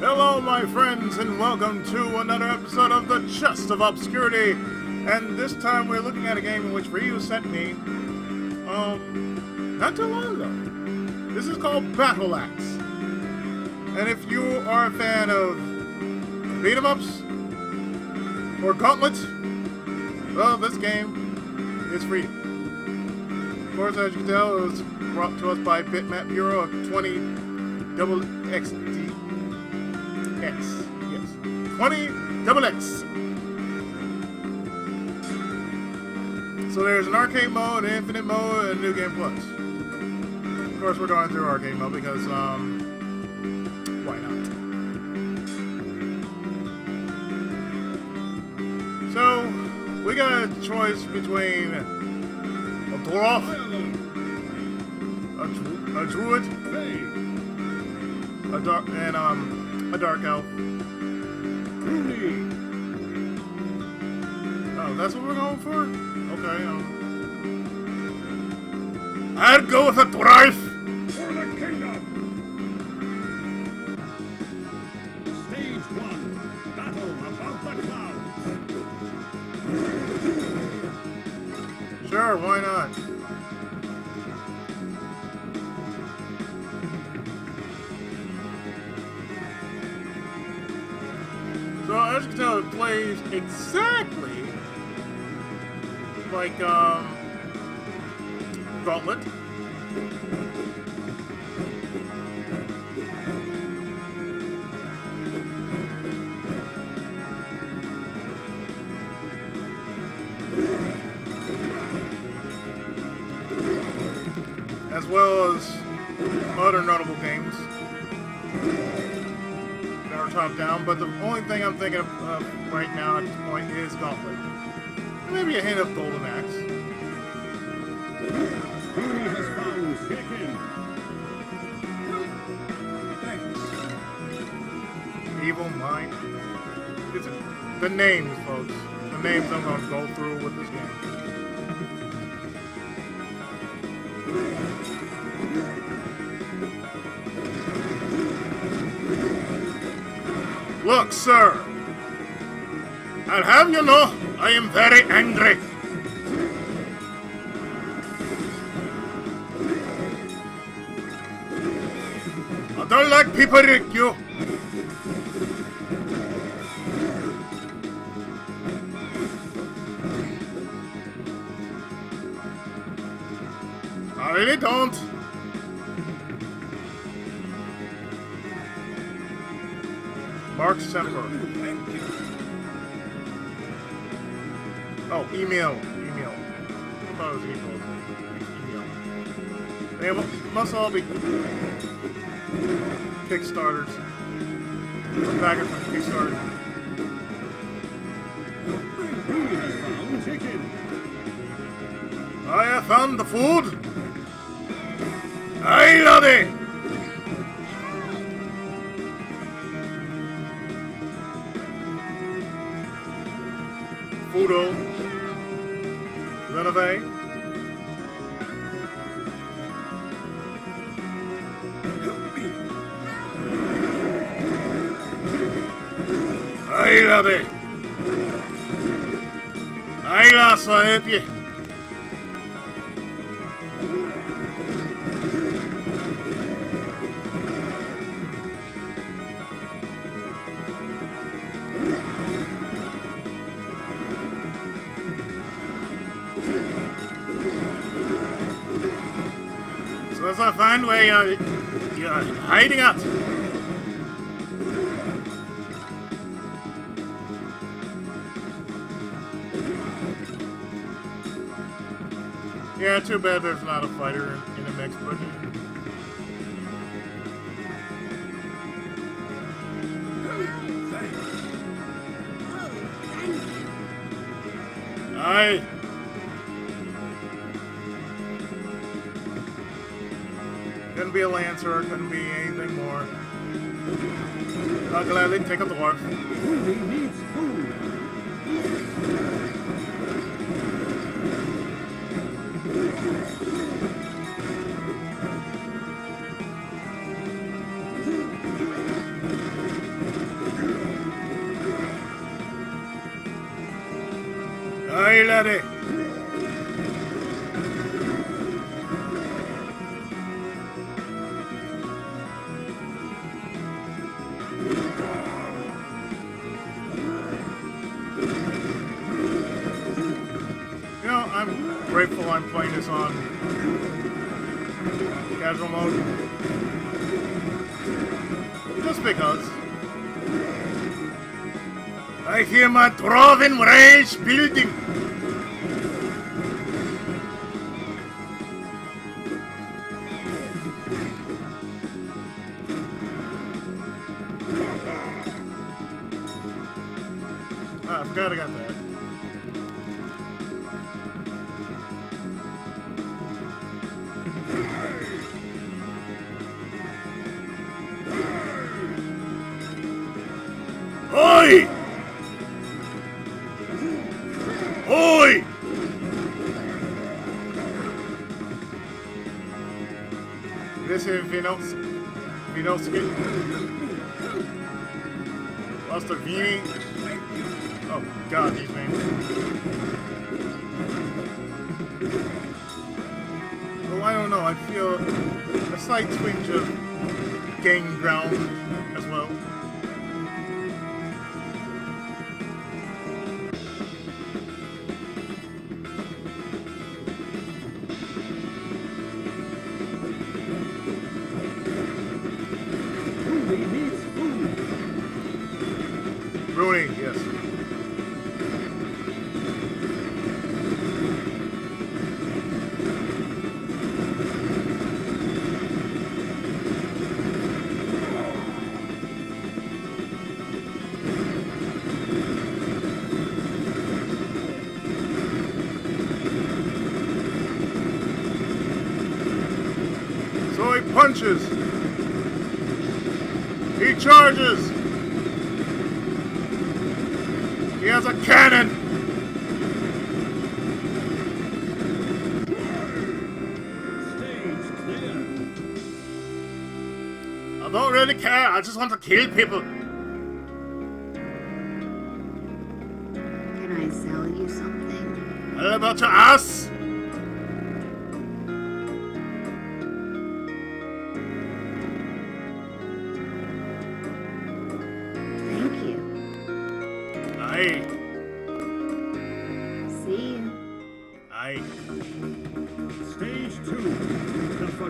Hello, my friends, and welcome to another episode of the Chest of Obscurity. And this time we're looking at a game in which Ryu sent me, um, not too long ago. This is called Battle Axe. And if you are a fan of beat 'em ups or Gauntlet, well, this game is you. Of course, as you can tell, it was brought to us by Bitmap Bureau of 20 double XD. X. Yes. 20 double X. So there's an arcade mode, an infinite mode, and new game plus. Of course, we're going through arcade mode because, um, why not? So, we got a choice between a dwarf, a, dru- a druid, a dark, and um, a dark elf. Oh, that's what we're going for? Okay, um. I'd go with a dwarf! For the kingdom! Stage one. Battle above the clouds. Sure, why not? Plays exactly like um, Gauntlet. as well as other notable games are top down. But the only thing I'm thinking of uh, right now at this point is Gauntlet. Maybe a hint of Golden Axe. Evil Mind. It's the names, folks. The names I'm going to go through with this game. Look, sir. I'll have you know, I am very angry. I don't like people like you. Must all be Kickstarters. Or backers from Kickstarter. I have found the food. Find where you're, you're hiding out. Yeah, too bad there's not a fighter in, the mix, but Couldn't be a Lancer, couldn't be anything more. I'll gladly take a dwarf. My Droven building. Ah, I forgot I got that. Oi! Vinos... Master Vini. Oh god, these names. Oh, I don't know. I feel a slight twinge of Gain Ground I just want to kill people. Can I sell you something? How about your ass?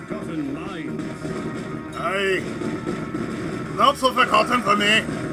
Forgotten Lines. Aye. Not so forgotten for me.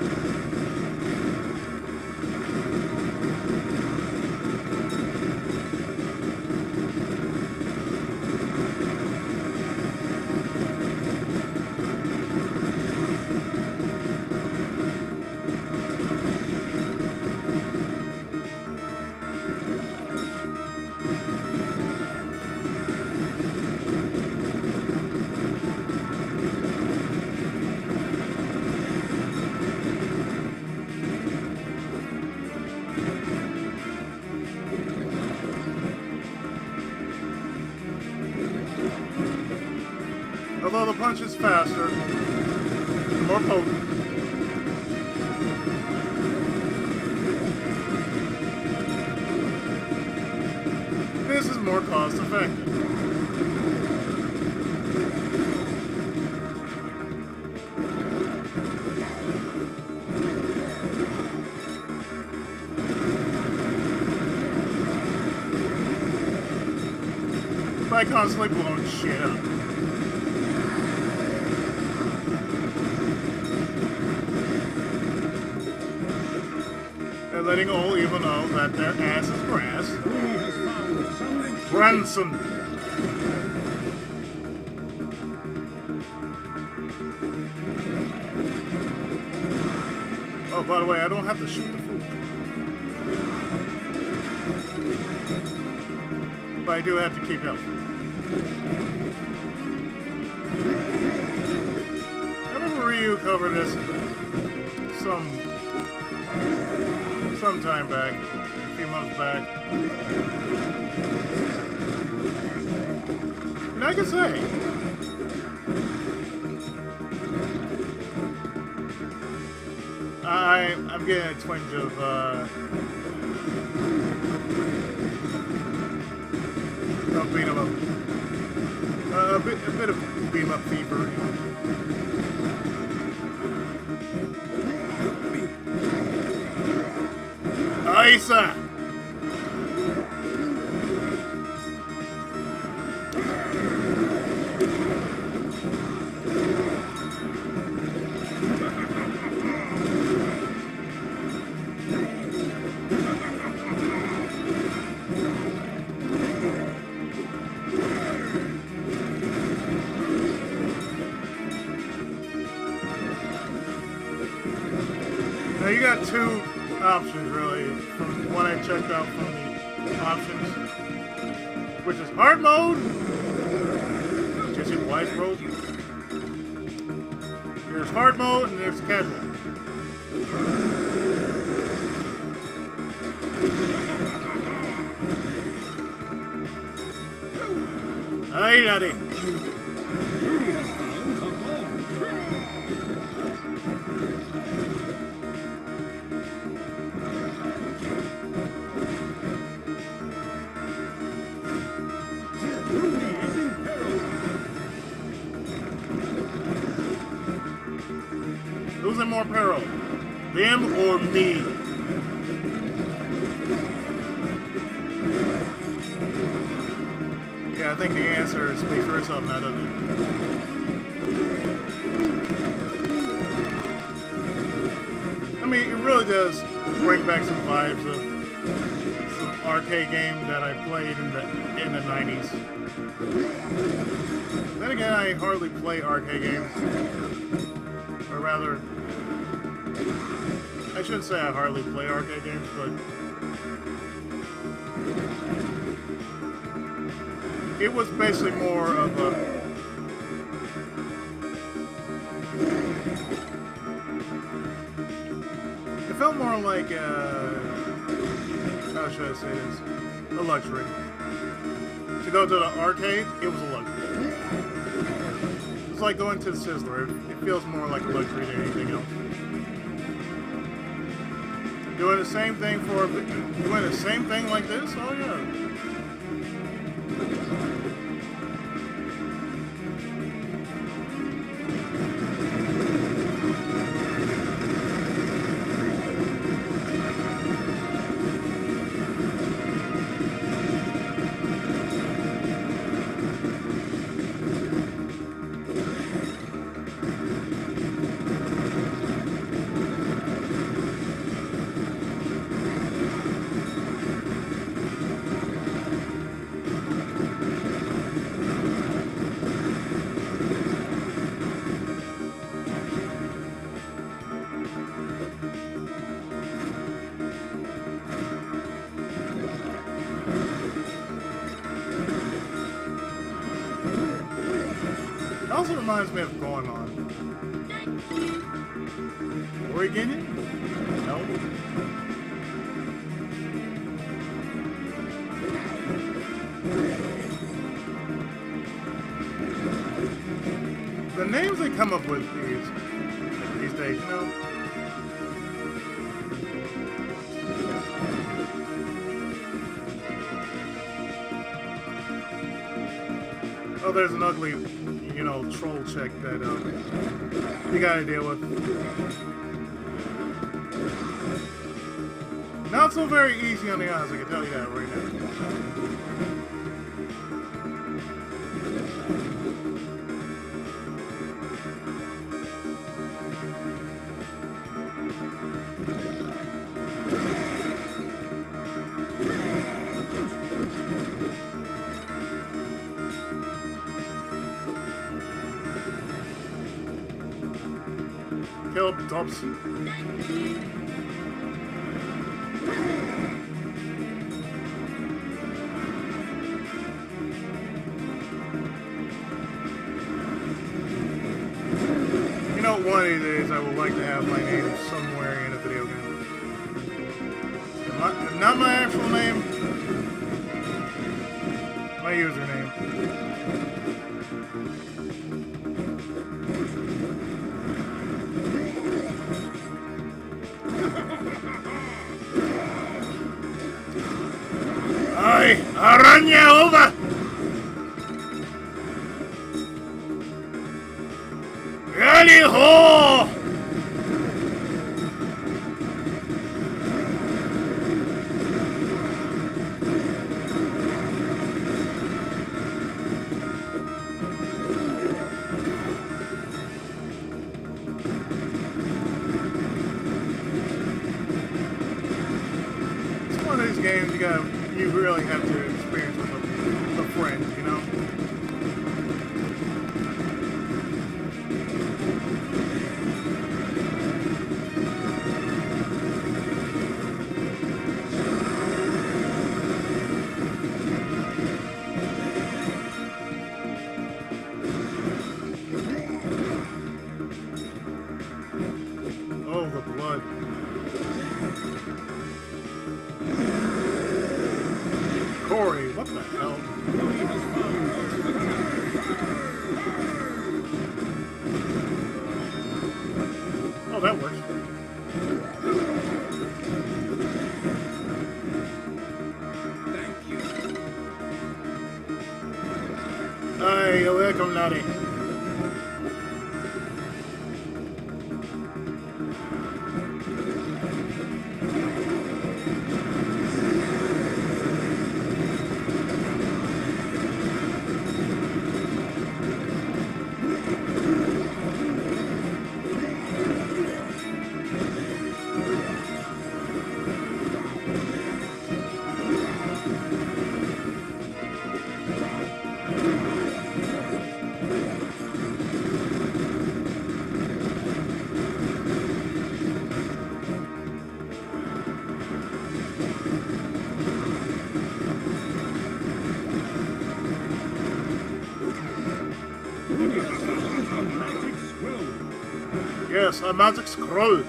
Branson. Oh, by the way, I don't have to shoot the food. But I do have to keep healthy. I remember covered this some some time back, a few months back. I can say, I I'm getting a twinge of uh, of beat 'em up. A bit, a bit of beat 'em up fever. You game that I played in the in the 90s. Then again, I hardly play arcade games or rather, I shouldn't say I hardly play arcade games, but it was basically more of a. It felt more like a. How should I say this? A luxury. To go to the arcade, it was a luxury. It's like going to the Sizzler. It, feels more like a luxury than anything else. Doing the same thing for doing the same thing like this? Oh yeah. Come up with these these days, you know. Oh, there's an ugly, you know, troll check that uh, you gotta deal with. Not so very easy on the eyes, I can tell you that right now. Dobson. You know, one of these days I would like to have my name somewhere in a video game. Not my actual name, 你。Nari. a magic scroll.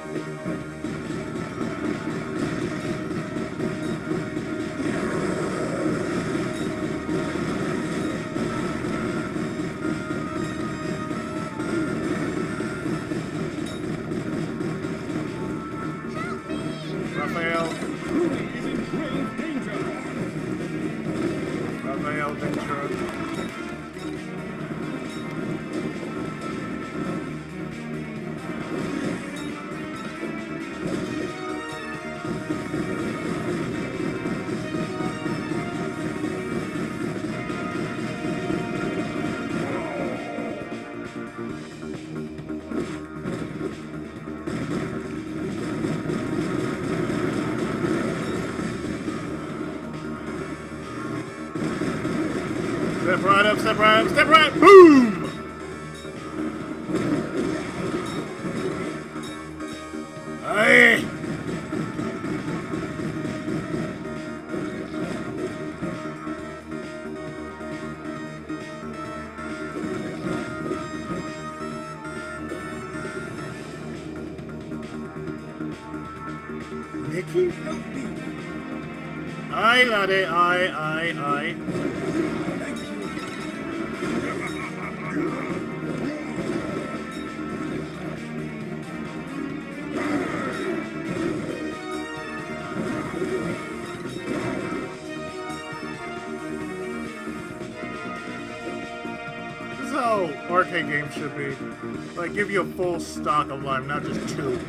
step right, step right, boom! give you a full stock of lime, not just two.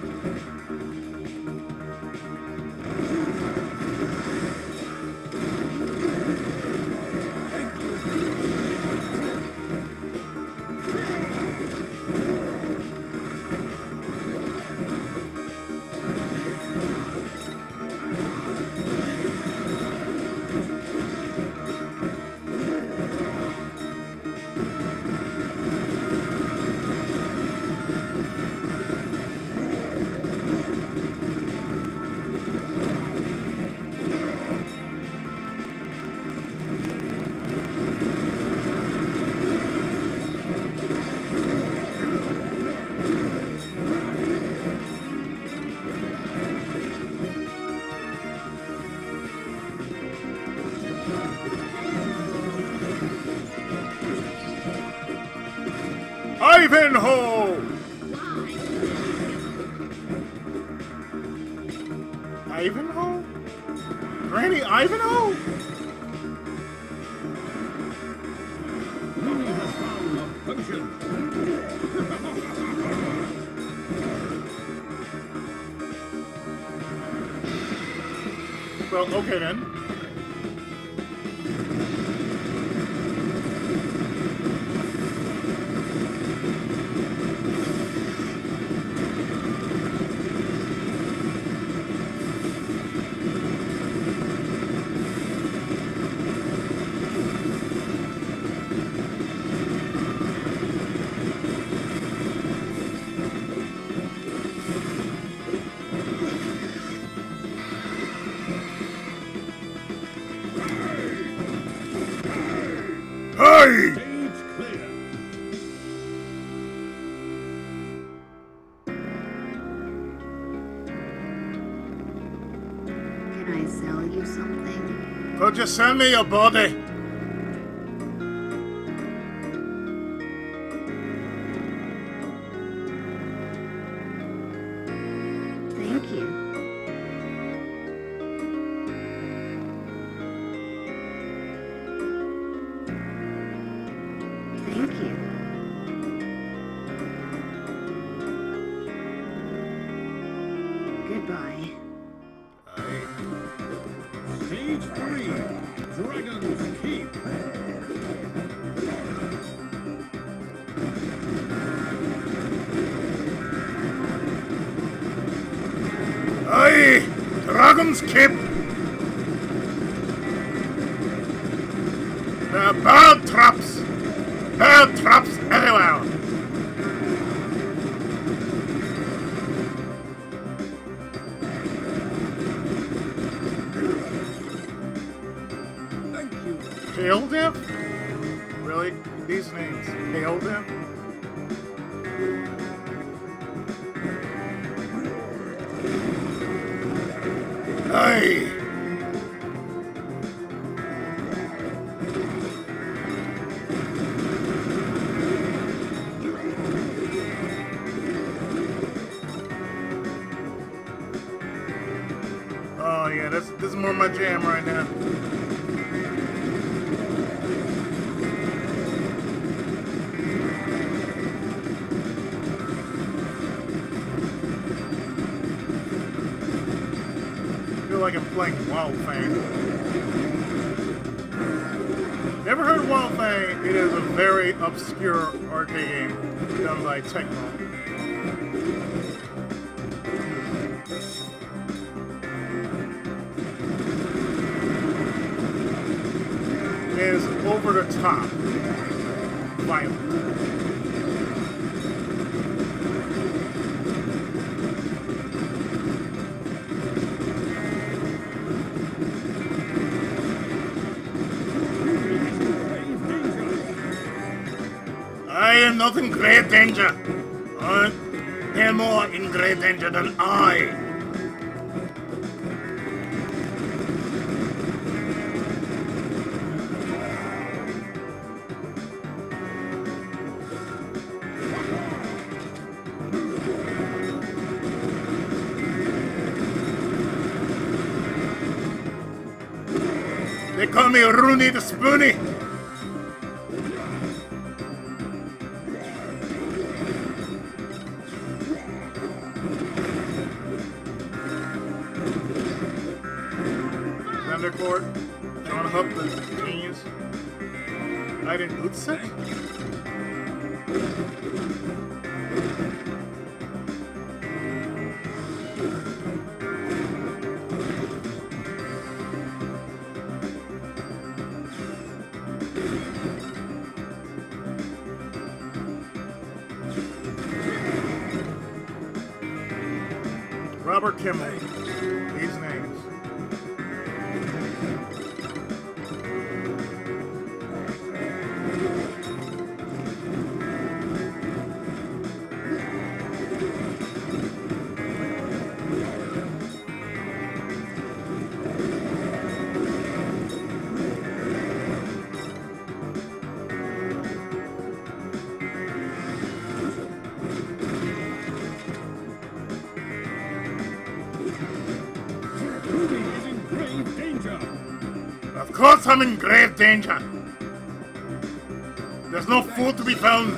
Ivanhoe! Ivanhoe? Granny Ivanhoe? well, okay then. to sell me your body. The bird traps. danger. Uh, they're more in great danger than I. They call me Rooney the Spoonie. I'm in grave danger. There's no food to be found.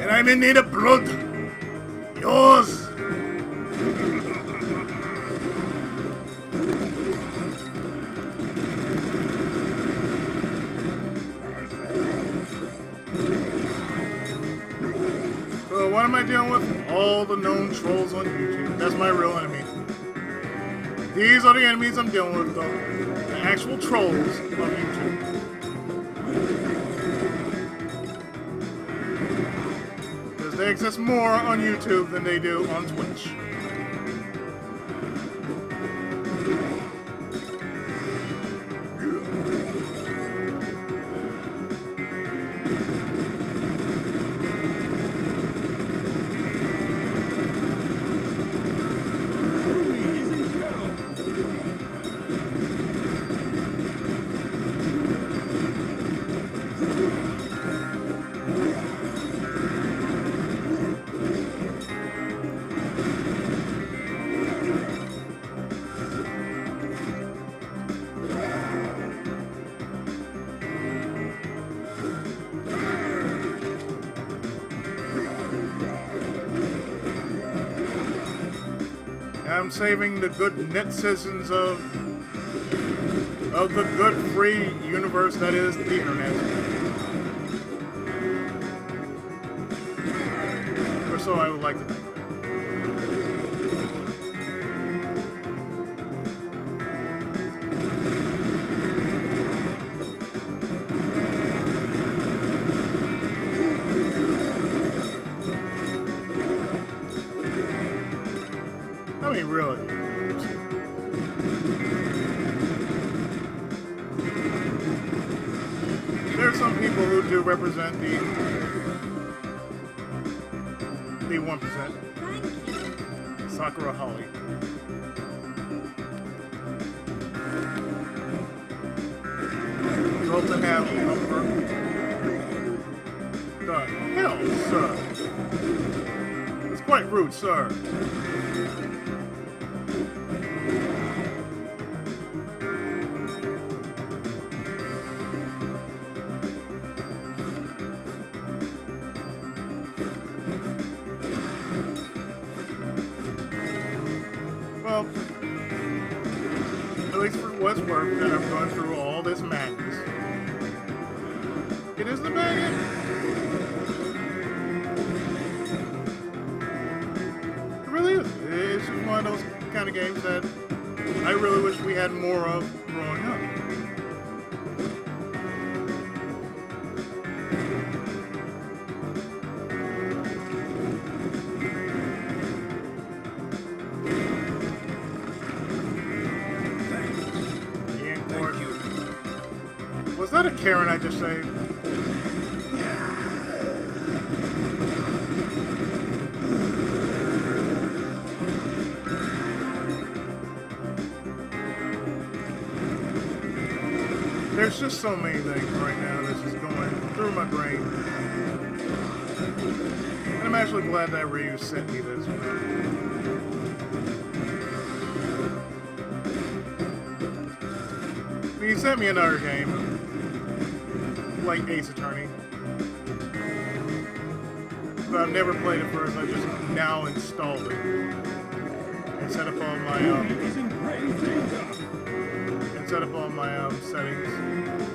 And I'm in need of That's my real enemy. These are the enemies I'm dealing with, though. The actual trolls of YouTube. Because they exist more on YouTube than they do on Twitch. Saving the good netizens of of the good free universe that is the internet. Or so I would like to think. Rude, sir. Well, at least for that I'm going through all games that I really wish we had more of growing up. Was that a Karen I just saved? So many things right now that's just going through my brain. And I'm actually glad that Ryu sent me this. He sent me another game, like Ace Attorney. But I've never played it first. I just now installed it and set up all my um, Ruby is in grave danger. and set up all my um, settings.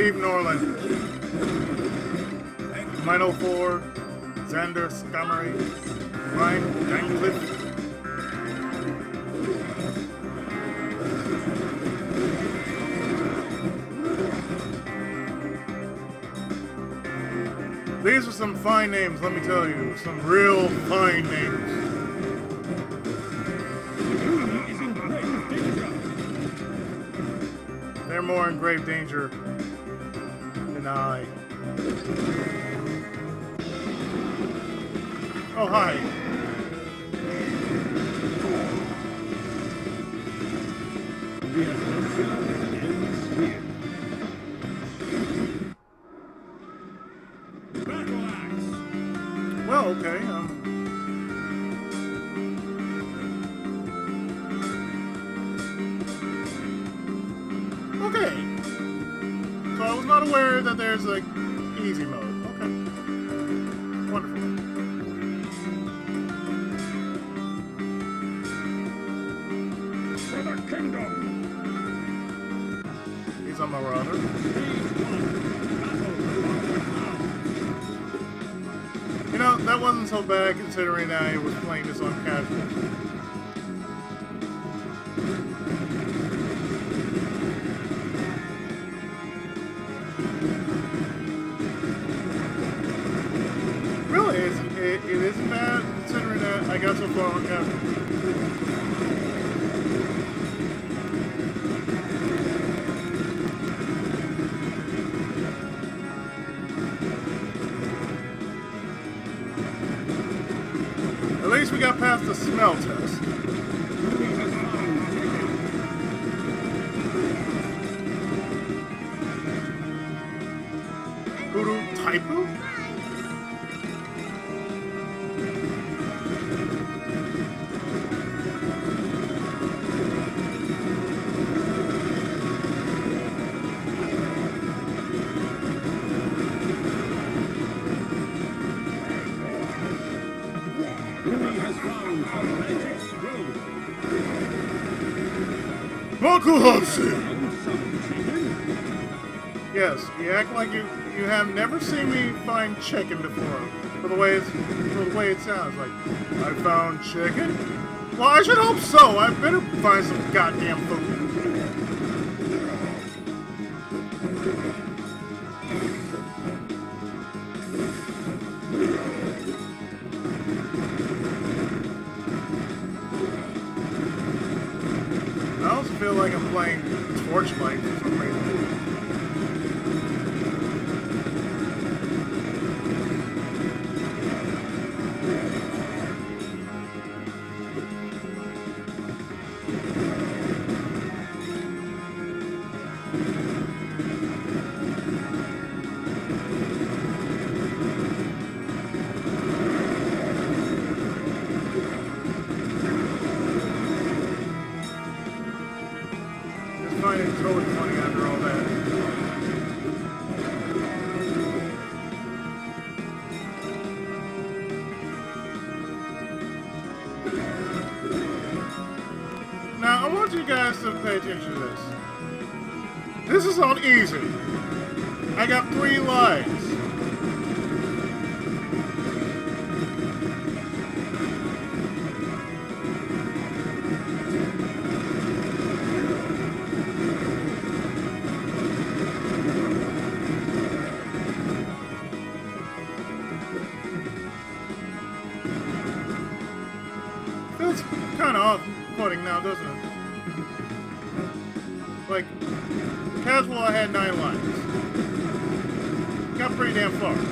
Steve Norland. Mino 4, Xander Scamery, Ryan Dancliffe. These are some fine names, let me tell you. Some real fine names. They're more in grave danger Oh, hi. bad considering I was playing this on casual. Yes, you act like you, you have never seen me find chicken before. For the way it's, for the way it sounds, like, I found chicken? Well, I should hope so. I better find some goddamn food. pretty damn far.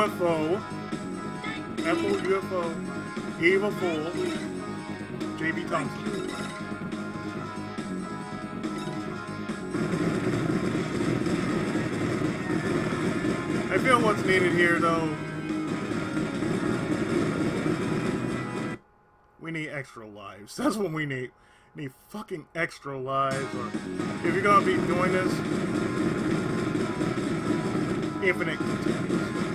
UFO, Apple UFO, Evil Fool, JB Thompson. I feel what's needed here, though. We need extra lives. That's what we need. Need fucking extra lives. Or if you're gonna be doing this, infinite continues.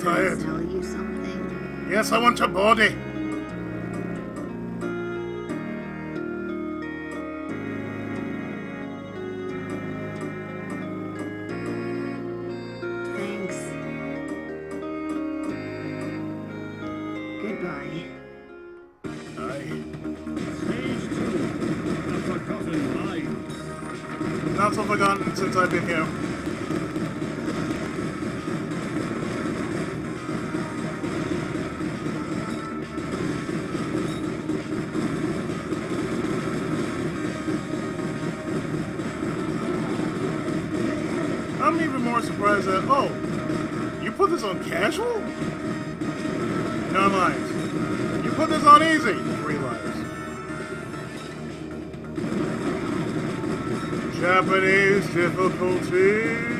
I'm so I tired. sell you something? Yes, I want your body. Thanks. Goodbye. I, two. The Forgotten Line. not so forgotten since I've been here. I'm even more surprised that, oh, you put this on casual? No lives. You put this on easy? Three lives. Japanese difficulty.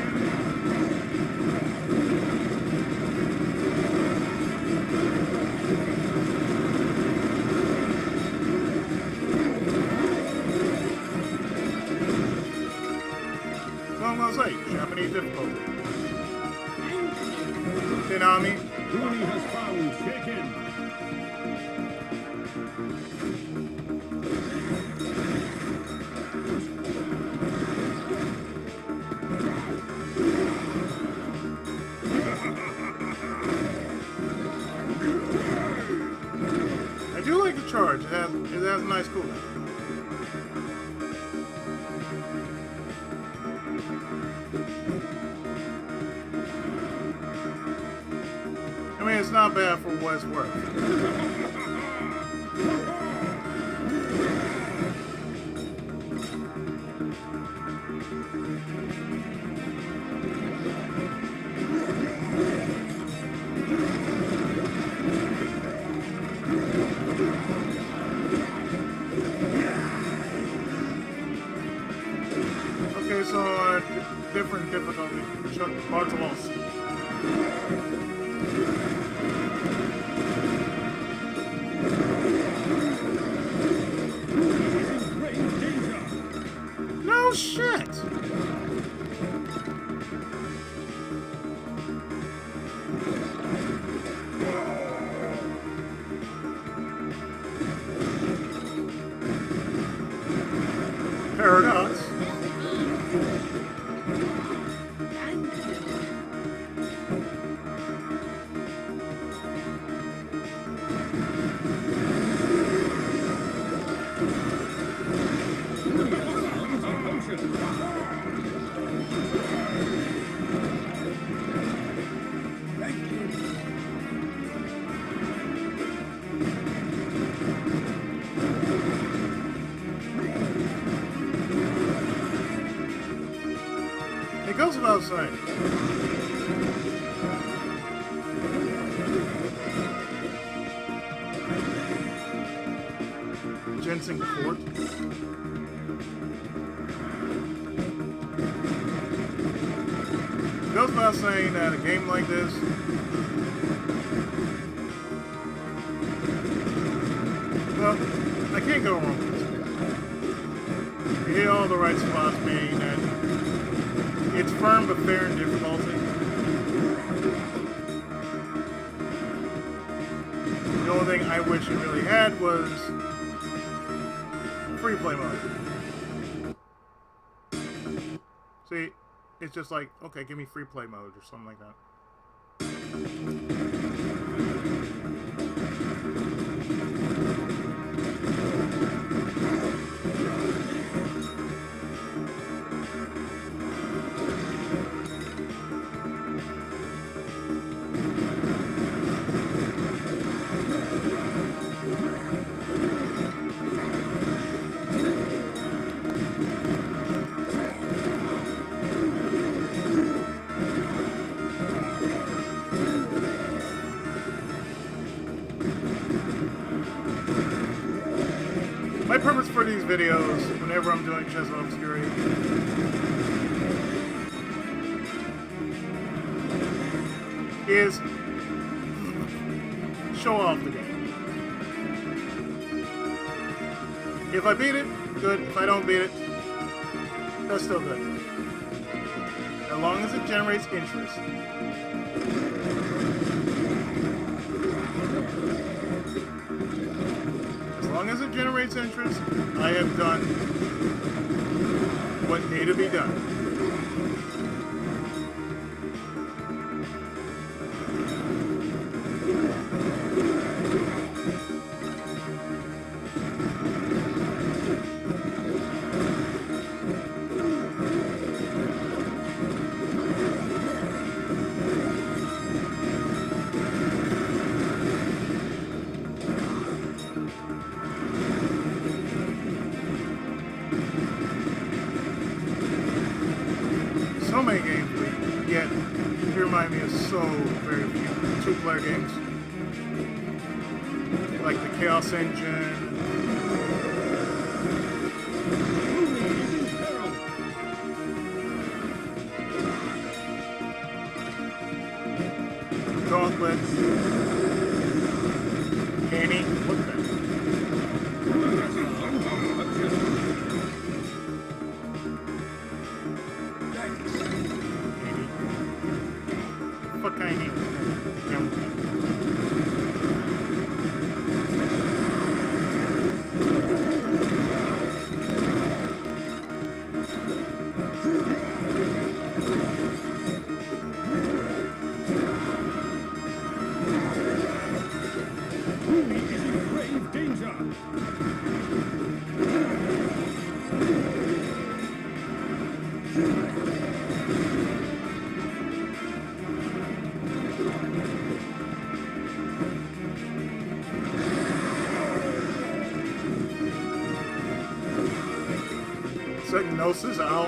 Has, it has a nice cooldown. I mean, it's not bad for what it's worth. Chuck Bartolos. No shit. It's just like, okay, give me free play mode or something like that. My videos, whenever I'm doing Chest of Obscurity, is show off the game. If I beat it, good. If I don't beat it, that's still good. As long as it generates interest. Generates interest, I have done what need to be done. Gnosis out.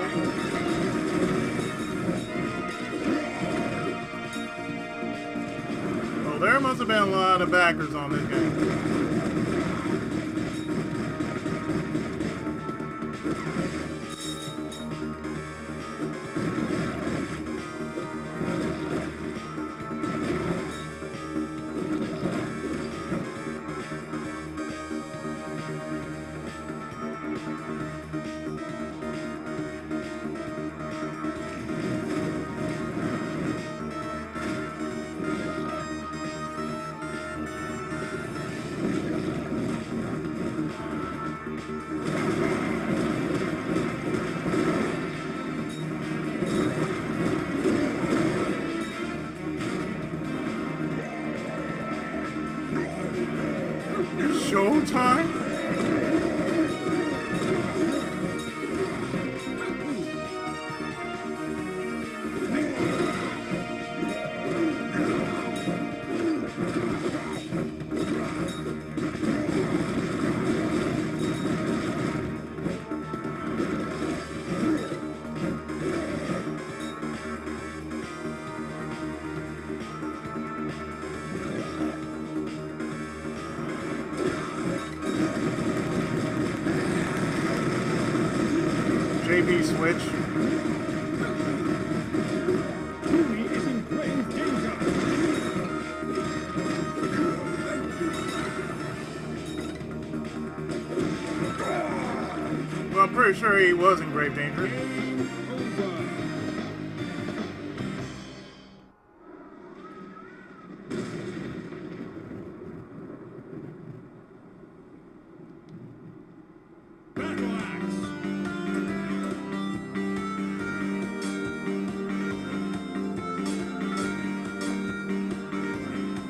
Well, oh, there must have been a lot of backers on this game. I'm pretty sure he was in grave danger.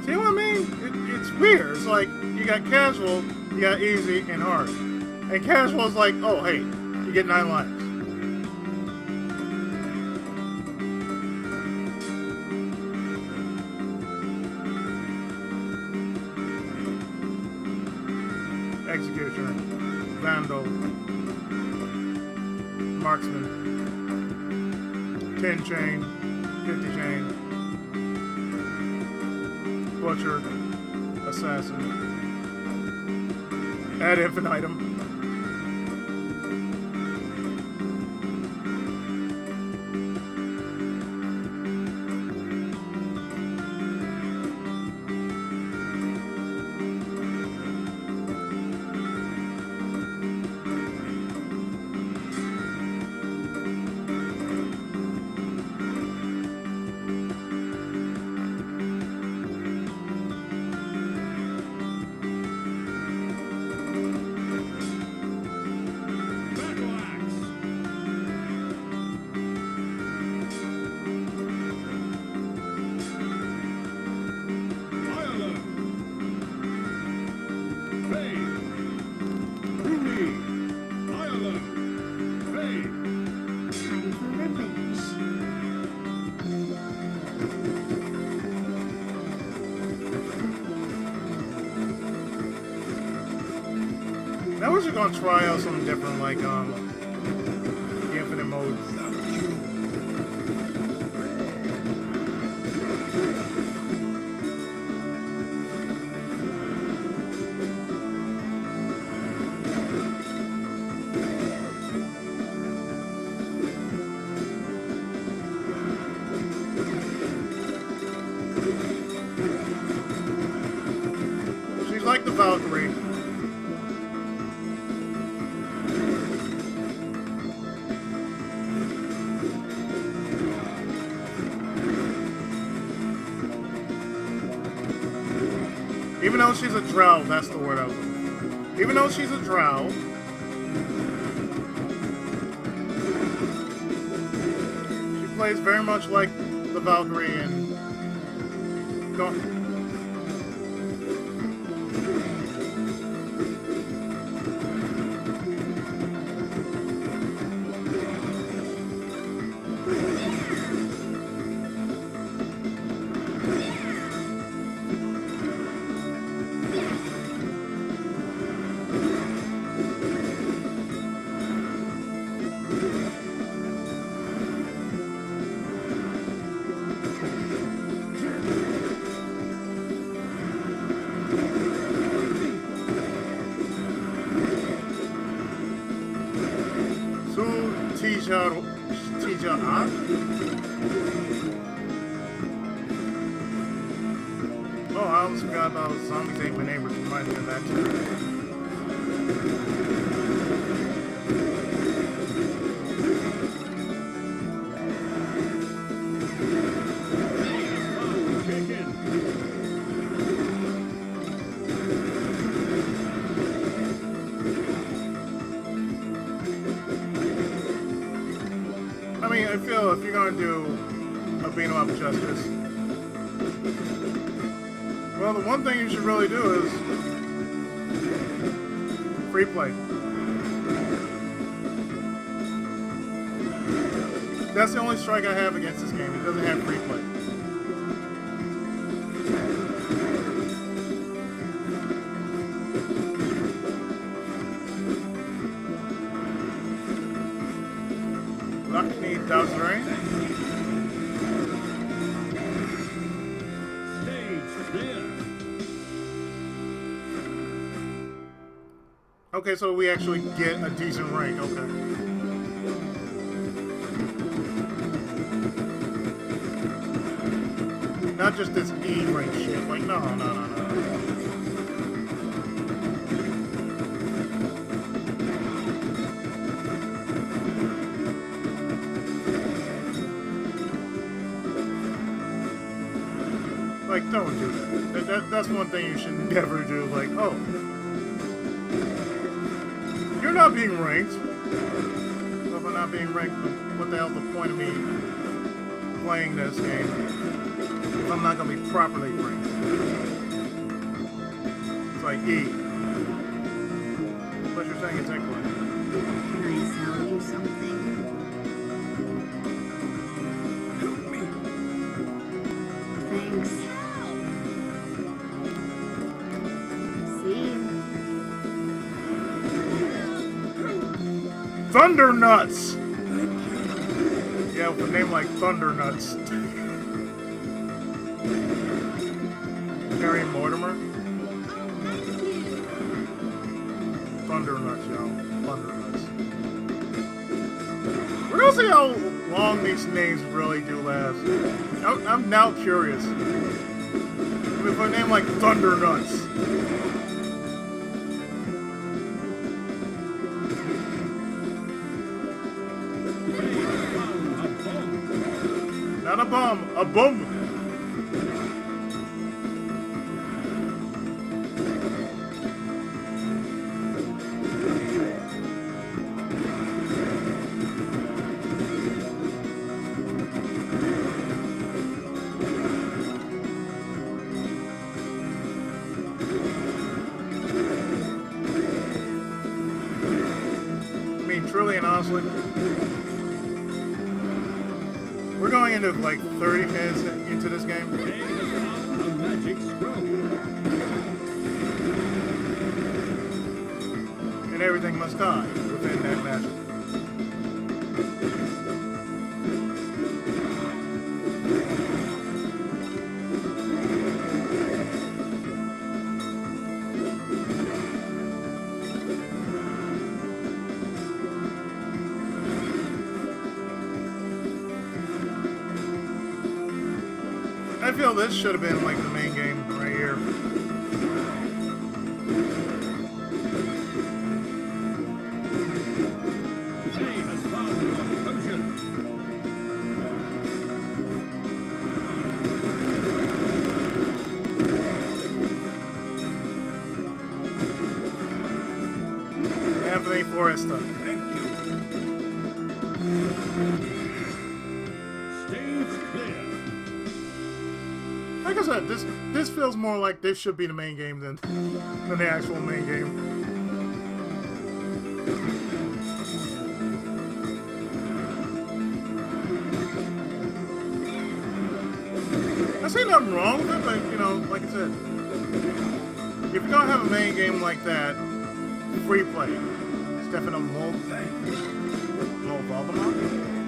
See what I mean? It, it's weird. It's like you got casual, you got easy, and hard. And casual is like, oh hey, you get nine lives. Executioner, Vandal, Marksman, 10 chain, 50 chain, Butcher, Assassin, Ad infinitum. Now we're just gonna try out something different, like um, drow, that's the word I was looking for. Even though she's a drow, she plays very much like the Valkyrie and mean, I feel if you're gonna do a beat 'em up justice, well, the one thing you should really do is free play. That's the only strike I have against this game. It doesn't have free play. Okay, so we actually get a decent rank. Okay. Not just this E rank shit. Like, no, no, no, no. Like, don't do that. that, that that's one thing you should never do. Like, oh, you're not being ranked. So if I'm not being ranked, what the hell's the point of me playing this game if I'm not gonna be properly ranked? It's like E. Thunder Nuts! Yeah, with a name like Thunder Nuts. Carrie Mortimer? Thunder Nuts, yo. Thunder Nuts. We're gonna see how long these names really do last. I'm, now curious. With a name like Thunder bum, should have been feels more like this should be the main game than than the actual main game. I see nothing wrong with it, but you know, like I said, if you're gonna have a main game like that, free play. Stefano Mol Mol Voldemort? They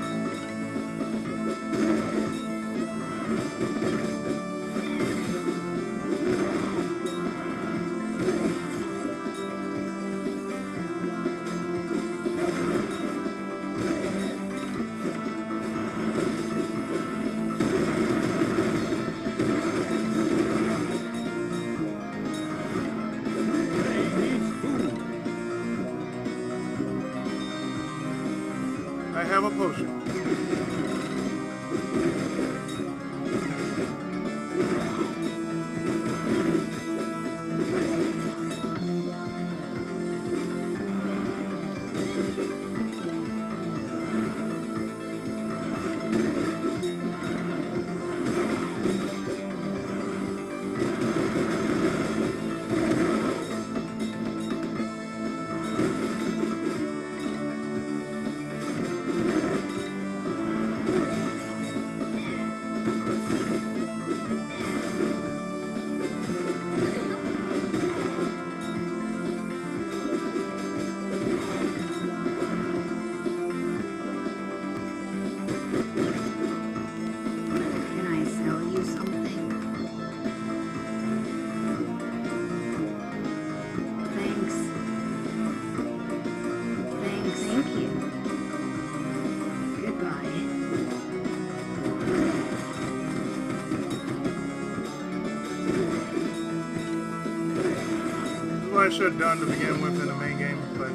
I should have done to begin with in the main game, but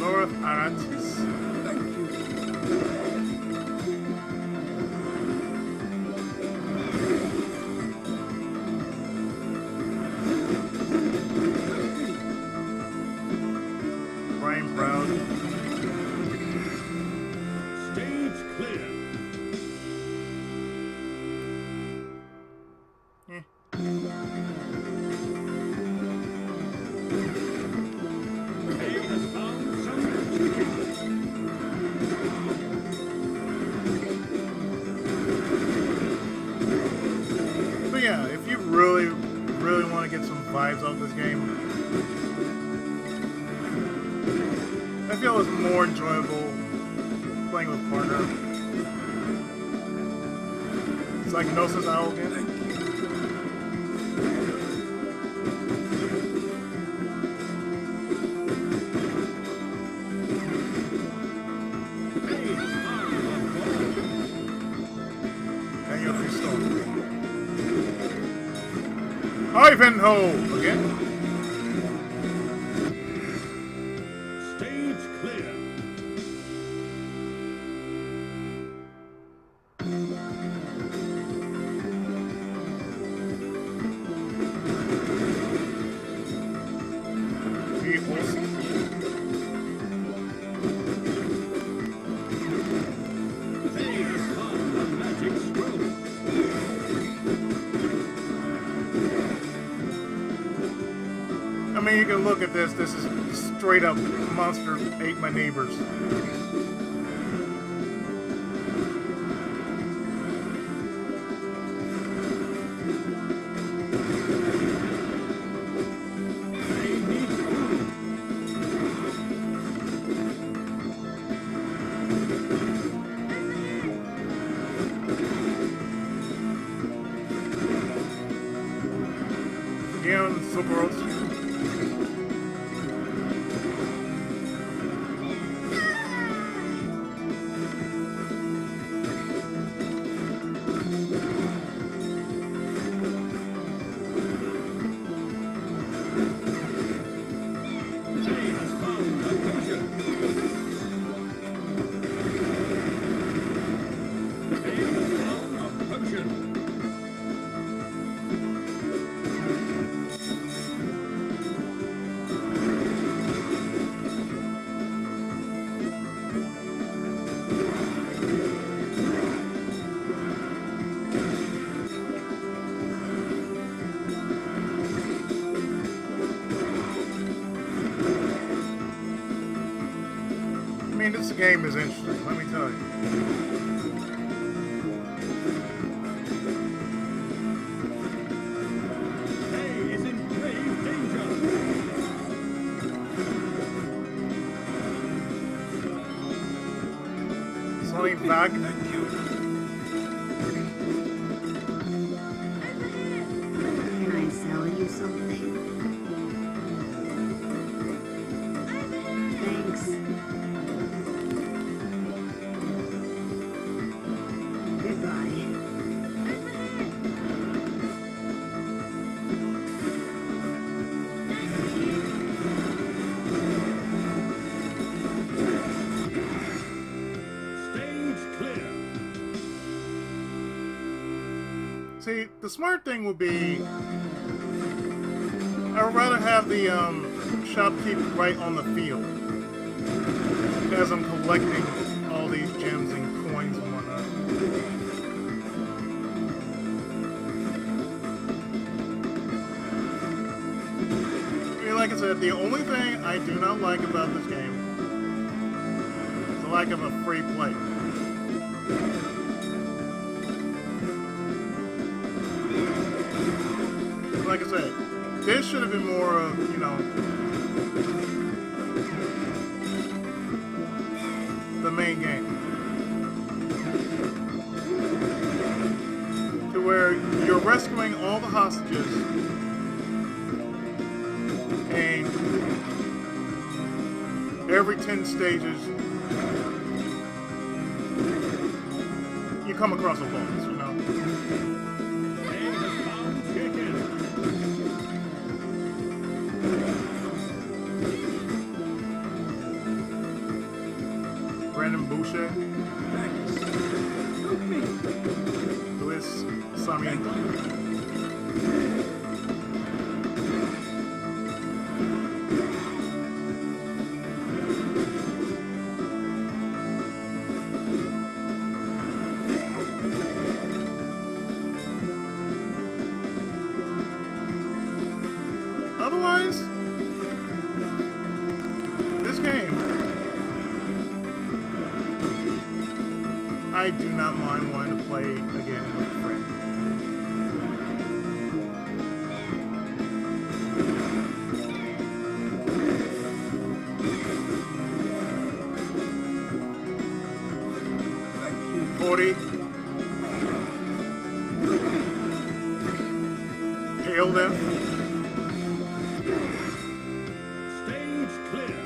Laura Aratis. Ivanhoe straight up monster ate my neighbors. See, the smart thing would be, I would rather have the um, shopkeep right on the field as I'm collecting all these gems and coins and whatnot. Like I said, the only thing I do not like about this game is the lack of a free play. Have been more of, you know, the main game. To where you're rescuing all the hostages and every 10 stages you come across a boss, 40. Hail them. Stage clear.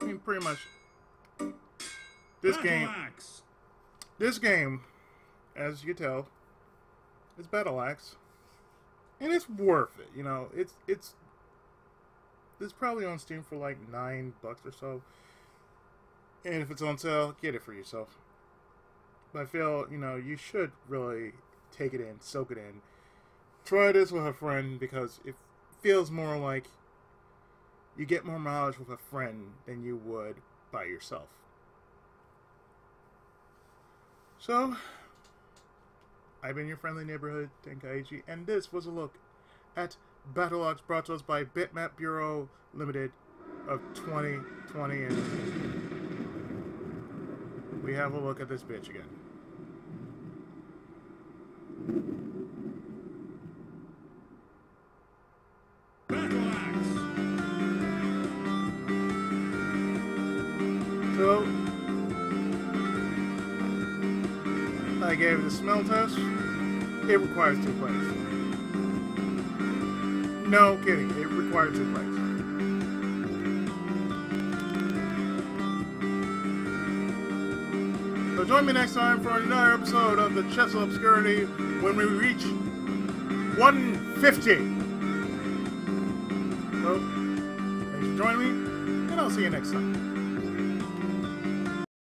I mean, pretty much this game this game as you can tell, it's Battle Axe, and it's worth it. You know, it's it's it's probably on Steam for like nine bucks or so, and if it's on sale, get it for yourself. But I feel you know you should really take it in, soak it in, try this with a friend because it feels more like you get more mileage with a friend than you would by yourself. So, I've been your friendly neighborhood Tenkaichi, and this was a look at Battle brought to us by Bitmap Bureau Limited of 2020. And we have a look at this bitch again. Gave a smell test. It requires two plays. No kidding, it requires two plays. So join me next time for another episode of the Chest of Obscurity when we reach 150. So, thanks for joining me, and I'll see you next time.